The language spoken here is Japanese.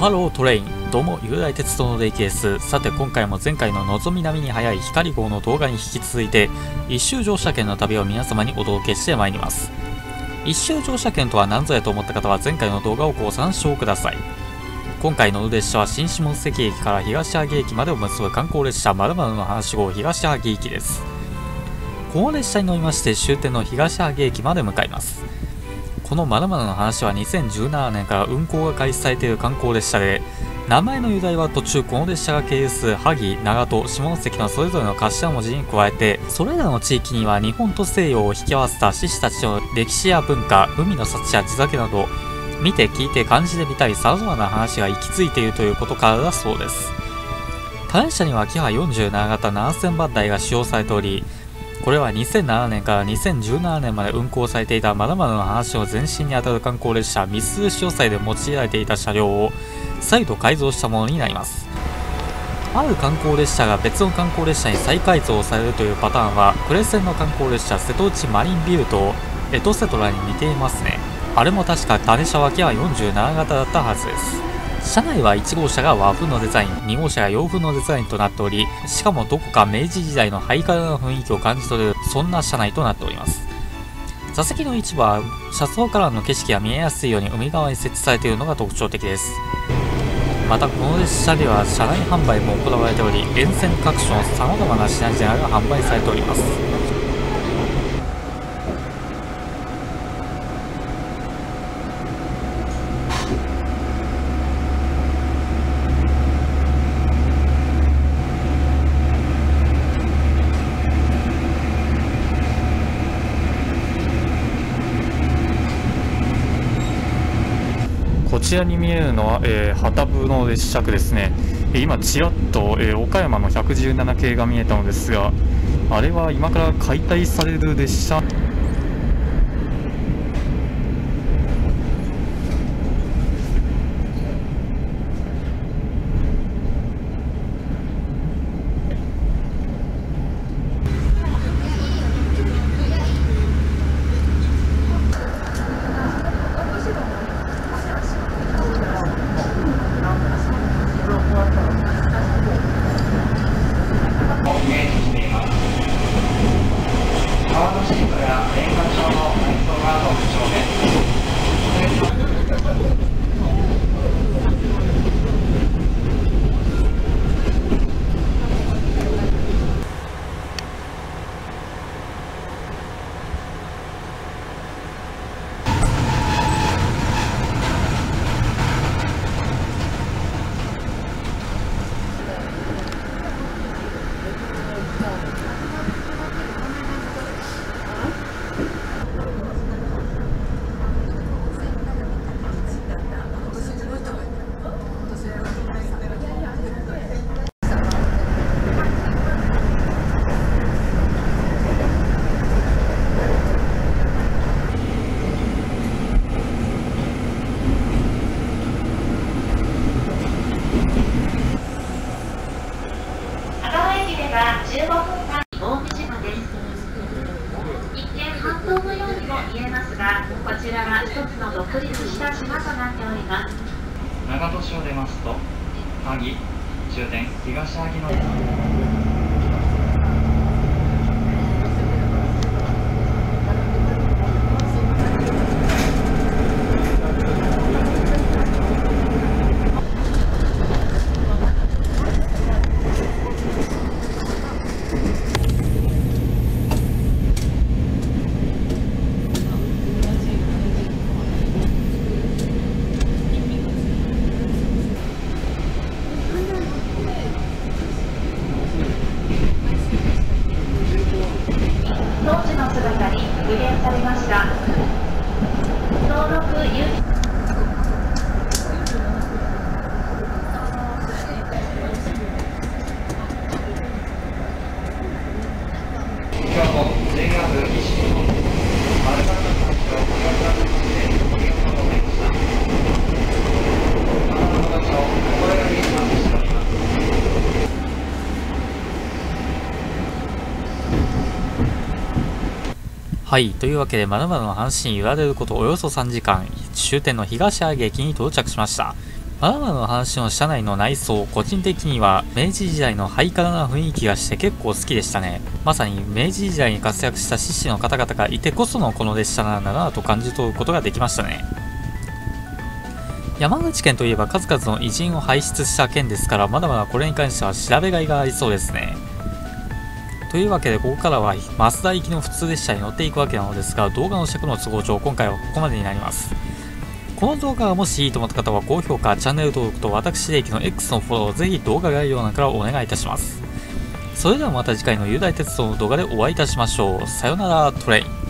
Hello train。どうも雄大鉄道のレイキですさて今回も前回ののぞみ並みに速いひかり号の動画に引き続いて一周乗車券の旅を皆様にお届けしてまいります。一周乗車券とは何ぞやと思った方は前回の動画をご参照ください。今回の列車は新下関駅から東萩駅までを結ぶ観光列車まるの話号東萩駅です。この列車に乗りまして終点の東萩駅まで向かいます。この〇〇の話は2017年から運行が開始されている観光列車で名前の由来は途中この列車が経由する萩、長門、下関のそれぞれの頭文字に加えてそれらの地域には日本と西洋を引き合わせた志士たちの歴史や文化海の幸や地酒など見て聞いて感じてみたい様々な話が行き着いているということからだそうです。単車にはキハ47型7000番台が使用されておりこれは2007年から2017年まで運行されていたまだまだの話の前身にあたる観光列車ミス潮祭で用いられていた車両を再度改造したものになります。ある観光列車が別の観光列車に再改造されるというパターンはクレセンの観光列車瀬戸内マリンビルとエトセトラに似ていますね。あれも確か種車脇は47型だったはずです。車内は1号車が和風のデザイン2号車が洋風のデザインとなっておりしかもどこか明治時代のハイカラな雰囲気を感じ取れるそんな車内となっております。座席の一部は車窓からの景色が見えやすいように海側に設置されているのが特徴的です。またこの列車では車内販売も行われており沿線各所のさまざまな品々が販売されております。こちらに見えるのは、えー、旗部の列車ですね。今ちらっと、えー、岡山の117系が見えたのですがあれは今から解体される列車は15分間大三島です一見半島のようにも見えますがこちらは一つの独立馬となっております。長門市を出ますと萩終点東萩のされました登録有今日も JR 西日本丸太の環境を岩倉としてご利用を求めましたあなたの場所を心よりお待ちしておりますはいというわけでまだまだの話に揺られることおよそ3時間終点の東萩駅に到着しましたまだまだの話の車内の内装、個人的には明治時代のハイカラな雰囲気がして結構好きでしたね。まさに明治時代に活躍した志士の方々がいてこそのこの列車なんだなと感じ取ることができましたね。山口県といえば数々の偉人を輩出した県ですからまだまだこれに関しては調べがいがありそうですね。というわけでここからは増田行きの普通列車に乗っていくわけなのですが動画の尺の都合上今回はここまでになります。この動画がもしいいと思った方は高評価、チャンネル登録と私で行きの X のフォローをぜひ動画概要欄からお願いいたします。それではまた次回の雄大鉄道の動画でお会いいたしましょう。さよならトレイン。